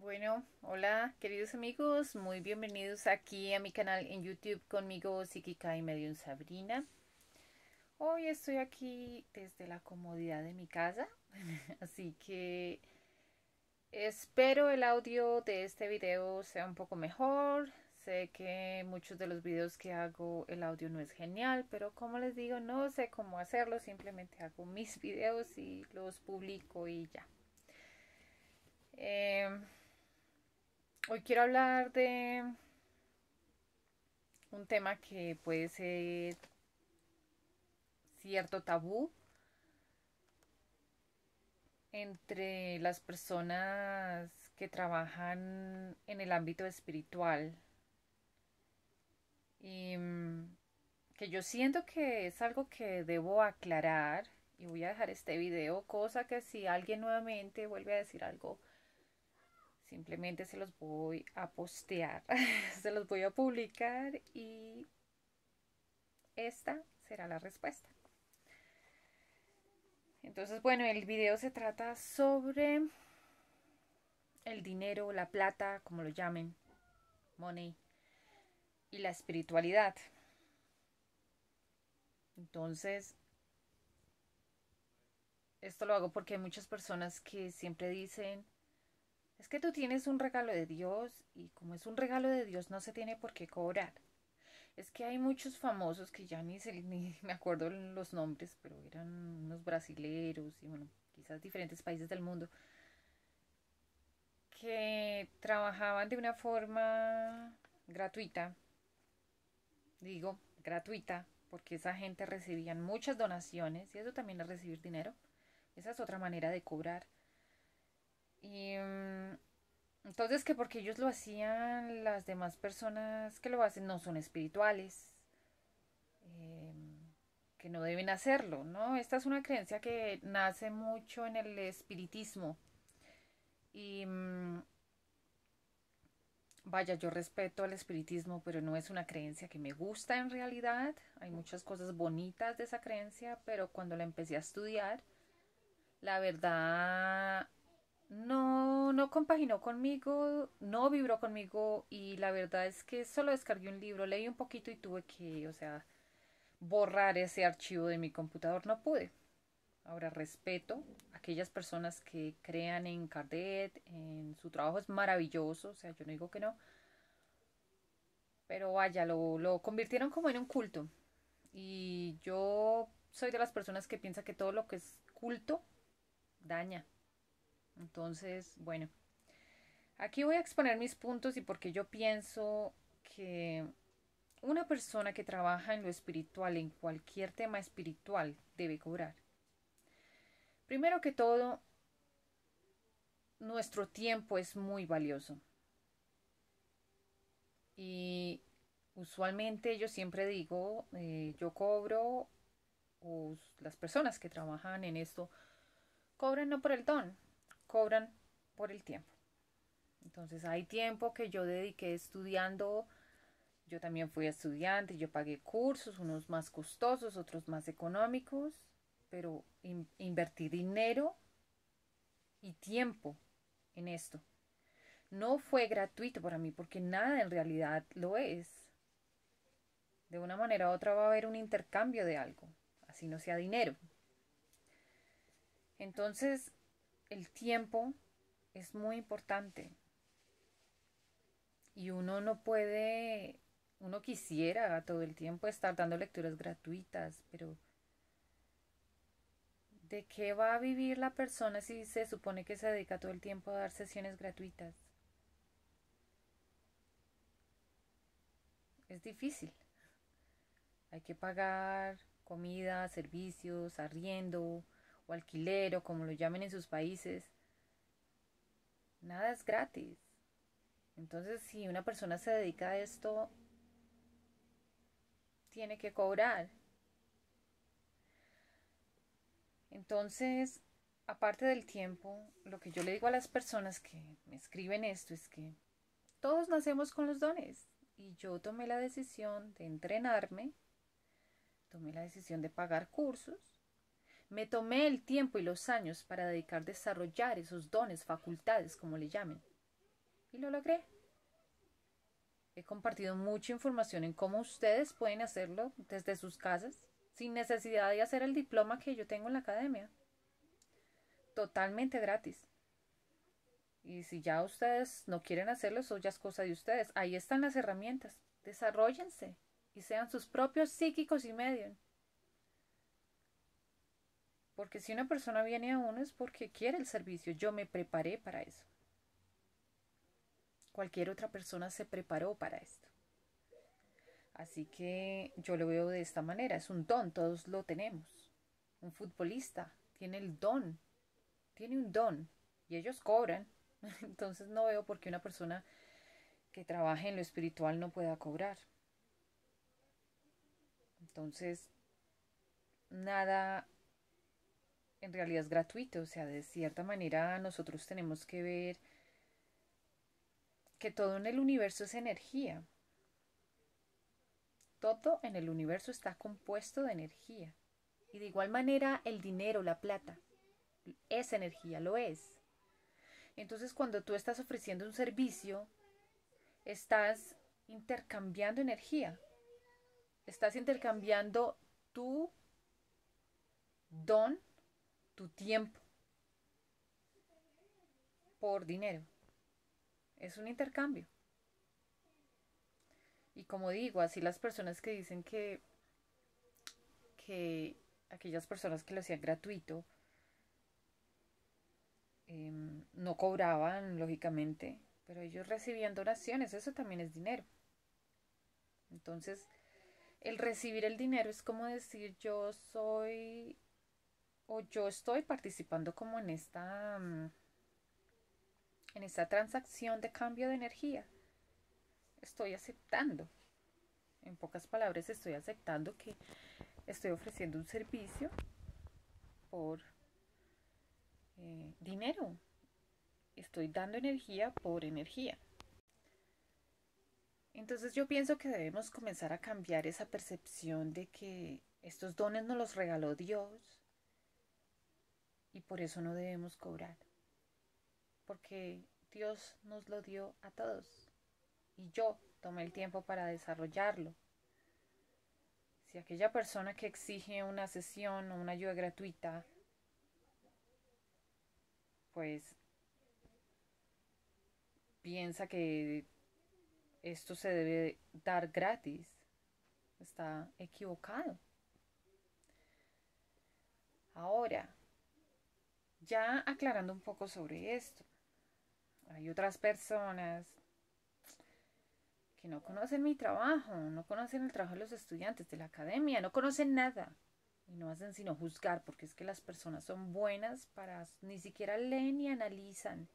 Bueno, hola queridos amigos, muy bienvenidos aquí a mi canal en YouTube conmigo Psíquica y Medium Sabrina. Hoy estoy aquí desde la comodidad de mi casa, así que espero el audio de este video sea un poco mejor. Sé que muchos de los videos que hago el audio no es genial, pero como les digo, no sé cómo hacerlo, simplemente hago mis videos y los publico y ya. Eh, Hoy quiero hablar de un tema que puede ser cierto tabú entre las personas que trabajan en el ámbito espiritual. Y mm, que yo siento que es algo que debo aclarar y voy a dejar este video, cosa que si alguien nuevamente vuelve a decir algo Simplemente se los voy a postear, se los voy a publicar y esta será la respuesta. Entonces, bueno, el video se trata sobre el dinero, la plata, como lo llamen, money, y la espiritualidad. Entonces, esto lo hago porque hay muchas personas que siempre dicen, es que tú tienes un regalo de Dios y como es un regalo de Dios no se tiene por qué cobrar. Es que hay muchos famosos que ya ni, ni me acuerdo los nombres, pero eran unos brasileros y bueno, quizás diferentes países del mundo, que trabajaban de una forma gratuita. Digo, gratuita, porque esa gente recibían muchas donaciones y eso también es recibir dinero. Esa es otra manera de cobrar. Y mm, entonces que porque ellos lo hacían, las demás personas que lo hacen no son espirituales, em, que no deben hacerlo, ¿no? Esta es una creencia que nace mucho en el espiritismo. Y mm, vaya, yo respeto al espiritismo, pero no es una creencia que me gusta en realidad. Hay muchas cosas bonitas de esa creencia, pero cuando la empecé a estudiar, la verdad no, no compaginó conmigo, no vibró conmigo y la verdad es que solo descargué un libro, leí un poquito y tuve que, o sea, borrar ese archivo de mi computador, no pude. Ahora respeto a aquellas personas que crean en Kardec, en su trabajo es maravilloso, o sea, yo no digo que no, pero vaya, lo, lo convirtieron como en un culto. Y yo soy de las personas que piensa que todo lo que es culto daña. Entonces, bueno, aquí voy a exponer mis puntos y porque yo pienso que una persona que trabaja en lo espiritual, en cualquier tema espiritual, debe cobrar. Primero que todo, nuestro tiempo es muy valioso. Y usualmente yo siempre digo, eh, yo cobro, o las personas que trabajan en esto, cobran no por el don, cobran por el tiempo. Entonces hay tiempo que yo dediqué estudiando, yo también fui estudiante, yo pagué cursos, unos más costosos, otros más económicos, pero invertí dinero y tiempo en esto. No fue gratuito para mí porque nada en realidad lo es. De una manera u otra va a haber un intercambio de algo, así no sea dinero. Entonces, el tiempo es muy importante. Y uno no puede, uno quisiera todo el tiempo estar dando lecturas gratuitas, pero ¿de qué va a vivir la persona si se supone que se dedica todo el tiempo a dar sesiones gratuitas? Es difícil. Hay que pagar comida, servicios, arriendo, o alquiler o como lo llamen en sus países, nada es gratis. Entonces, si una persona se dedica a esto, tiene que cobrar. Entonces, aparte del tiempo, lo que yo le digo a las personas que me escriben esto es que todos nacemos con los dones. Y yo tomé la decisión de entrenarme, tomé la decisión de pagar cursos me tomé el tiempo y los años para dedicar a desarrollar esos dones, facultades, como le llamen. Y lo logré. He compartido mucha información en cómo ustedes pueden hacerlo desde sus casas sin necesidad de hacer el diploma que yo tengo en la academia. Totalmente gratis. Y si ya ustedes no quieren hacerlo, eso ya es cosa de ustedes. Ahí están las herramientas. Desarrollense y sean sus propios psíquicos y medios. Porque si una persona viene a uno es porque quiere el servicio. Yo me preparé para eso. Cualquier otra persona se preparó para esto. Así que yo lo veo de esta manera. Es un don, todos lo tenemos. Un futbolista tiene el don. Tiene un don. Y ellos cobran. Entonces no veo por qué una persona que trabaje en lo espiritual no pueda cobrar. Entonces, nada en realidad es gratuito, o sea, de cierta manera nosotros tenemos que ver que todo en el universo es energía. Todo en el universo está compuesto de energía. Y de igual manera el dinero, la plata, es energía, lo es. Entonces cuando tú estás ofreciendo un servicio, estás intercambiando energía. Estás intercambiando tu don, tu tiempo, por dinero. Es un intercambio. Y como digo, así las personas que dicen que, que aquellas personas que lo hacían gratuito, Em, no cobraban, lógicamente, pero ellos recibían donaciones, eso también es dinero. Entonces, el recibir el dinero es como decir yo soy o yo estoy participando como en esta mm, en esta transacción de cambio de energía. Estoy aceptando. En pocas palabras, estoy aceptando que estoy ofreciendo un servicio por eh, dinero. Estoy dando energía por energía. Entonces yo pienso que debemos comenzar a cambiar esa percepción de que estos dones nos los regaló Dios y por eso no debemos cobrar. Porque Dios nos lo dio a todos y yo tomé el tiempo para desarrollarlo. Si aquella persona que exige una sesión o una ayuda gratuita pues piensa que esto se debe dar gratis. Está equivocado. Ahora, ya aclarando un poco sobre esto, hay otras personas que no conocen mi trabajo, no conocen el trabajo de los estudiantes de la academia, no conocen nada. Y no hacen sino juzgar porque es que las personas son buenas para ni siquiera leen ni analizan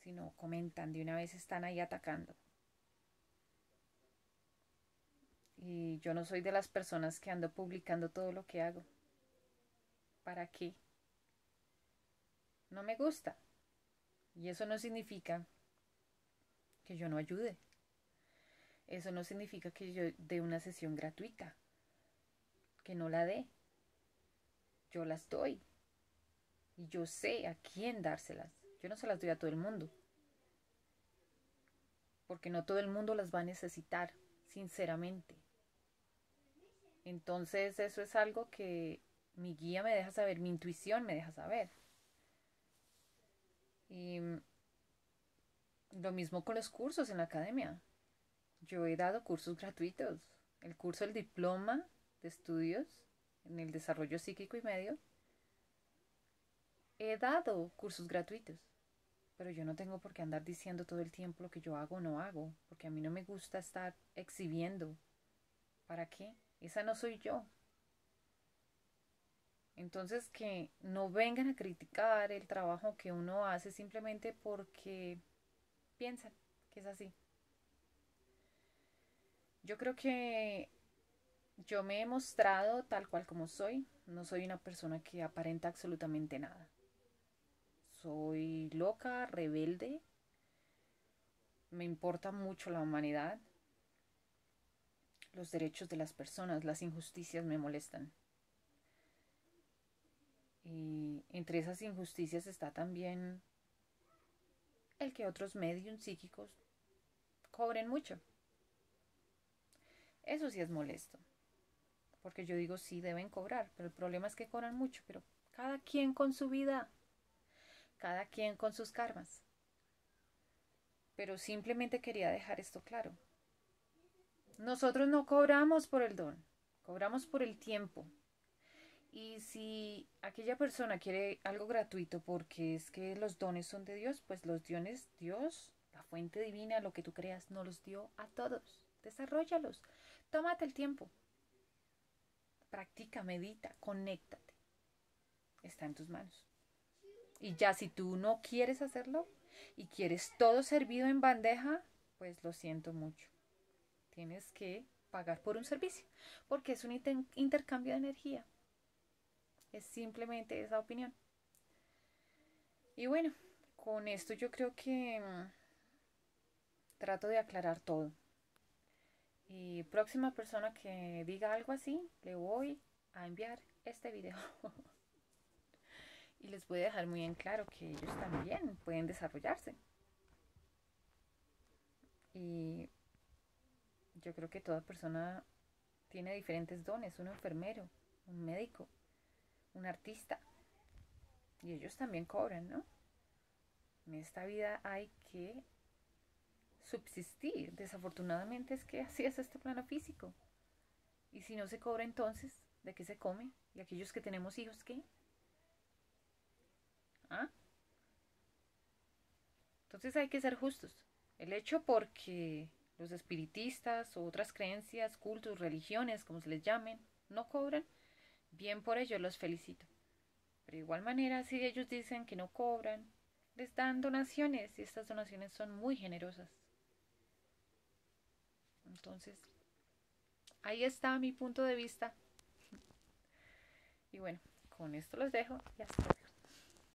sino comentan de una vez están ahí atacando. Y yo no soy de las personas que ando publicando todo lo que hago. ¿para qué? No me gusta y eso no significa que yo no ayude eso no significa que yo dé una sesión gratuita que no la dé. Yo las doy. Y yo sé a quién dárselas. Yo no se las doy a todo el mundo. Porque no todo el mundo las va a necesitar, sinceramente. Entonces eso es algo que mi guía me deja saber, mi intuición me deja saber. Y lo mismo con los cursos en la academia. Yo he dado cursos gratuitos. El curso del diploma de estudios en el desarrollo psíquico y medio, he dado cursos gratuitos, pero yo no tengo por qué andar diciendo todo el tiempo lo que yo hago o no hago, porque a mí no me gusta estar exhibiendo. ¿Para qué? Esa no soy yo. Entonces que no vengan a criticar el trabajo que uno hace simplemente porque piensan que es así. Yo creo que yo me he mostrado tal cual como soy. No soy una persona que aparenta absolutamente nada. Soy loca, rebelde. Me importa mucho la humanidad. Los derechos de las personas, las injusticias me molestan. Y entre esas injusticias está también el que otros medios psíquicos cobren mucho. Eso sí es molesto. Porque yo digo, sí, deben cobrar, pero el problema es que cobran mucho, pero cada quien con su vida, cada quien con sus karmas. Pero simplemente quería dejar esto claro. Nosotros no cobramos por el don, cobramos por el tiempo. Y si aquella persona quiere algo gratuito porque es que los dones son de Dios, pues los dones, Dios, la fuente divina, lo que tú creas, no los dio a todos. Desarrollalos. Tómate el tiempo. Practica, medita, conéctate. Está en tus manos. Y ya si tú no quieres hacerlo y quieres todo servido en bandeja, pues lo siento mucho. Tienes que pagar por un servicio, porque es un intercambio de energía. Es simplemente esa opinión. Y bueno, con esto yo creo que mm, trato de aclarar todo. Y próxima persona que diga algo así, le voy a enviar este video. y les voy a dejar muy en claro que ellos también pueden desarrollarse. Y yo creo que toda persona tiene diferentes dones, un enfermero, un médico, un artista. Y ellos también cobran, ¿no? En esta vida hay que subsistir. Desafortunadamente es que así es este plano físico. Y si no se cobra entonces, ¿de qué se come? ¿Y aquellos que tenemos hijos qué? ¿Ah? Entonces hay que ser justos. El hecho porque los espiritistas o otras creencias, cultos, religiones, como se les llamen, no cobran, bien por ello los felicito. Pero de igual manera, si ellos dicen que no cobran, les dan donaciones y estas donaciones son muy generosas. Entonces, ahí está mi punto de vista. Y bueno, con esto los dejo y hasta